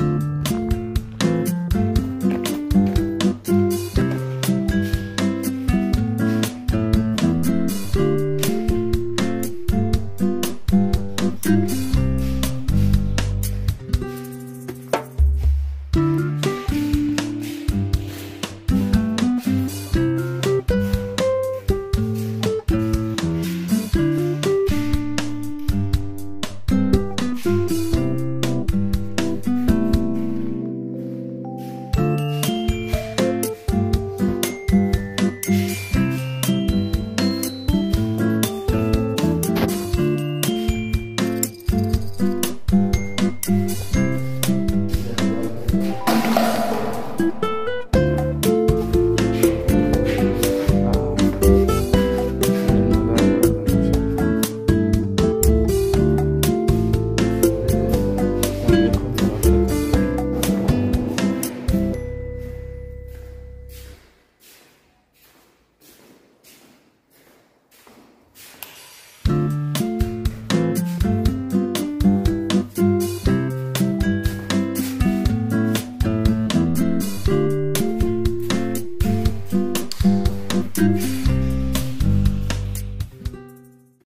you